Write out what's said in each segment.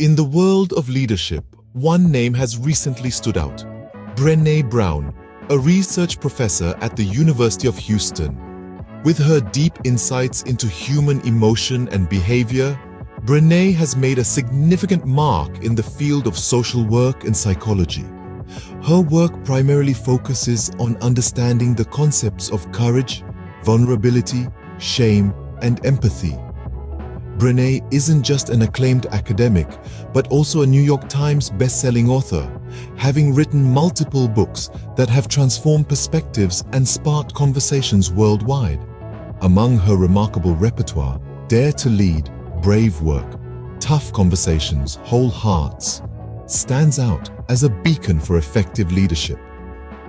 In the world of leadership, one name has recently stood out. Brené Brown, a research professor at the University of Houston. With her deep insights into human emotion and behavior, Brené has made a significant mark in the field of social work and psychology. Her work primarily focuses on understanding the concepts of courage, vulnerability, shame, and empathy. Brené isn't just an acclaimed academic, but also a New York Times best-selling author, having written multiple books that have transformed perspectives and sparked conversations worldwide. Among her remarkable repertoire, Dare to Lead, Brave Work, Tough Conversations, Whole Hearts, stands out as a beacon for effective leadership.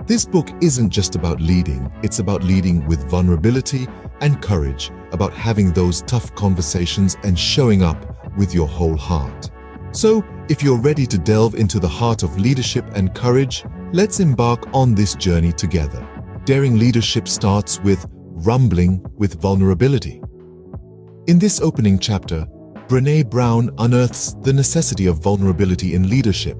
This book isn't just about leading, it's about leading with vulnerability and courage, about having those tough conversations and showing up with your whole heart. So, if you're ready to delve into the heart of leadership and courage, let's embark on this journey together. Daring leadership starts with rumbling with vulnerability. In this opening chapter, Brené Brown unearths the necessity of vulnerability in leadership.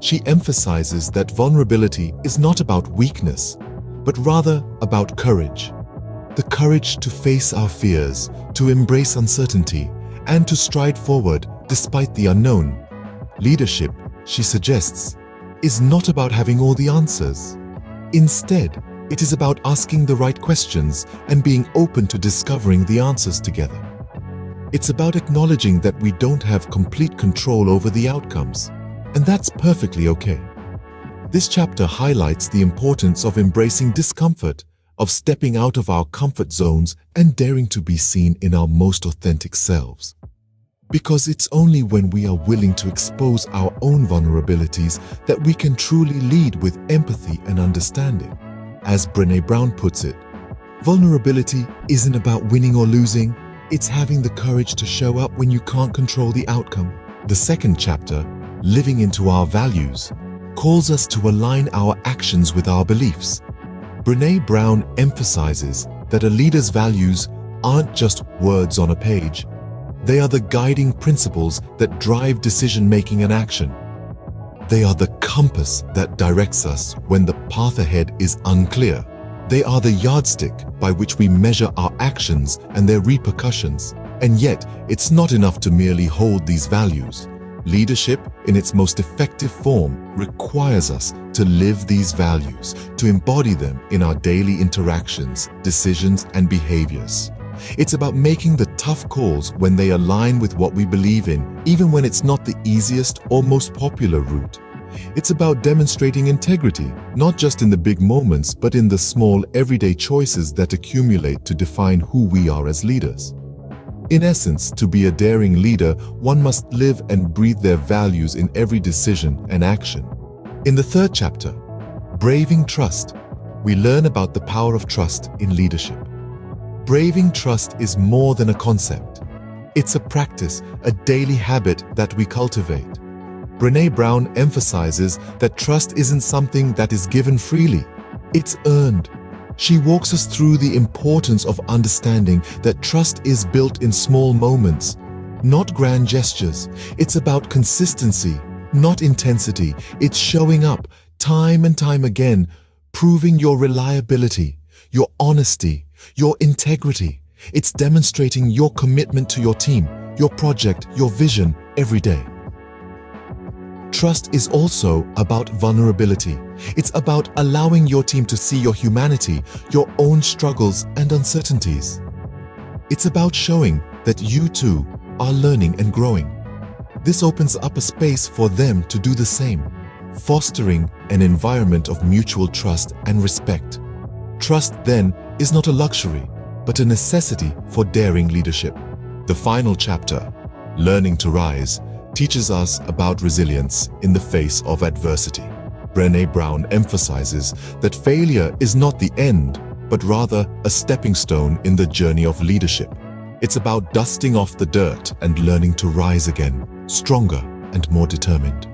She emphasizes that vulnerability is not about weakness, but rather about courage. The courage to face our fears, to embrace uncertainty, and to stride forward despite the unknown. Leadership, she suggests, is not about having all the answers. Instead, it is about asking the right questions and being open to discovering the answers together. It's about acknowledging that we don't have complete control over the outcomes, and that's perfectly okay. This chapter highlights the importance of embracing discomfort, of stepping out of our comfort zones and daring to be seen in our most authentic selves. Because it's only when we are willing to expose our own vulnerabilities that we can truly lead with empathy and understanding. As Brené Brown puts it, vulnerability isn't about winning or losing, it's having the courage to show up when you can't control the outcome. The second chapter, Living into Our Values, calls us to align our actions with our beliefs. Brené Brown emphasizes that a leader's values aren't just words on a page. They are the guiding principles that drive decision-making and action. They are the compass that directs us when the path ahead is unclear. They are the yardstick by which we measure our actions and their repercussions. And yet, it's not enough to merely hold these values. Leadership, in its most effective form, requires us to live these values, to embody them in our daily interactions, decisions, and behaviors. It's about making the tough calls when they align with what we believe in, even when it's not the easiest or most popular route. It's about demonstrating integrity, not just in the big moments, but in the small, everyday choices that accumulate to define who we are as leaders. In essence, to be a daring leader, one must live and breathe their values in every decision and action. In the third chapter, Braving Trust, we learn about the power of trust in leadership. Braving trust is more than a concept. It's a practice, a daily habit that we cultivate. Brené Brown emphasizes that trust isn't something that is given freely. It's earned. She walks us through the importance of understanding that trust is built in small moments, not grand gestures. It's about consistency, not intensity. It's showing up time and time again, proving your reliability, your honesty, your integrity. It's demonstrating your commitment to your team, your project, your vision every day. Trust is also about vulnerability. It's about allowing your team to see your humanity, your own struggles and uncertainties. It's about showing that you too are learning and growing. This opens up a space for them to do the same, fostering an environment of mutual trust and respect. Trust then is not a luxury, but a necessity for daring leadership. The final chapter, Learning to Rise, teaches us about resilience in the face of adversity. Brené Brown emphasizes that failure is not the end, but rather a stepping stone in the journey of leadership. It's about dusting off the dirt and learning to rise again, stronger and more determined.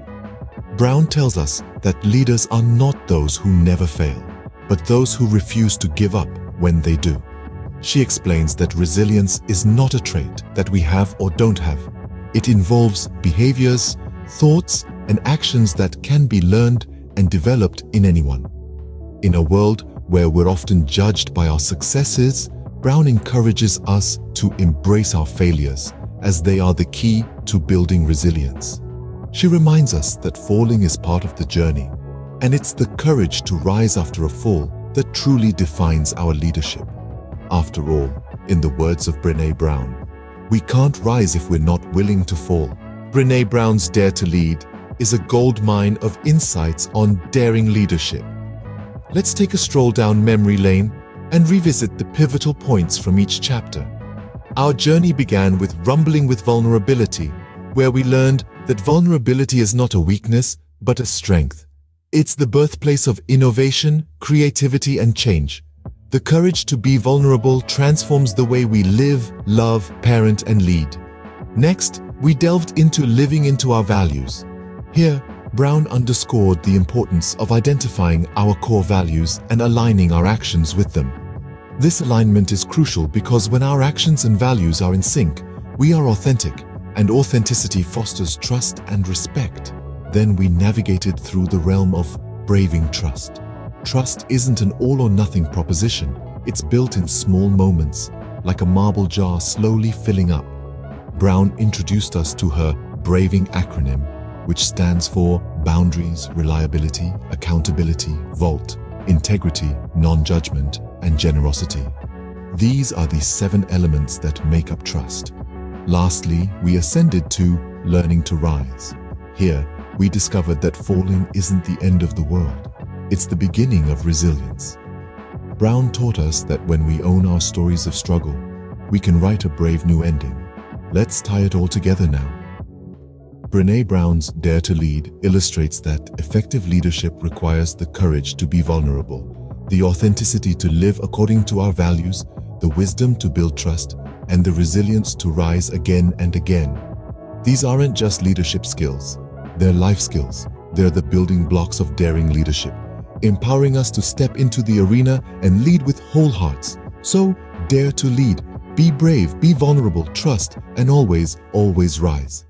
Brown tells us that leaders are not those who never fail, but those who refuse to give up when they do. She explains that resilience is not a trait that we have or don't have, It involves behaviors, thoughts, and actions that can be learned and developed in anyone. In a world where we're often judged by our successes, Brown encourages us to embrace our failures as they are the key to building resilience. She reminds us that falling is part of the journey, and it's the courage to rise after a fall that truly defines our leadership. After all, in the words of Brené Brown, we can't rise if we're not willing to fall. Brené Brown's Dare to Lead is a gold mine of insights on daring leadership let's take a stroll down memory lane and revisit the pivotal points from each chapter. Our journey began with Rumbling with Vulnerability, where we learned that vulnerability is not a weakness, but a strength. It's the birthplace of innovation, creativity, and change. The courage to be vulnerable transforms the way we live, love, parent, and lead. Next, we delved into living into our values. Here, Brown underscored the importance of identifying our core values and aligning our actions with them. This alignment is crucial because when our actions and values are in sync, we are authentic, and authenticity fosters trust and respect. Then we navigated through the realm of braving trust. Trust isn't an all-or-nothing proposition. It's built in small moments, like a marble jar slowly filling up. Brown introduced us to her braving acronym which stands for Boundaries, Reliability, Accountability, Vault, Integrity, Non-Judgment, and Generosity. These are the seven elements that make up trust. Lastly, we ascended to Learning to Rise. Here, we discovered that falling isn't the end of the world. It's the beginning of resilience. Brown taught us that when we own our stories of struggle, we can write a brave new ending. Let's tie it all together now. Brené Brown's Dare to Lead illustrates that effective leadership requires the courage to be vulnerable, the authenticity to live according to our values, the wisdom to build trust, and the resilience to rise again and again. These aren't just leadership skills, they're life skills. They're the building blocks of daring leadership, empowering us to step into the arena and lead with whole hearts. So, dare to lead, be brave, be vulnerable, trust, and always, always rise.